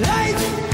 Light.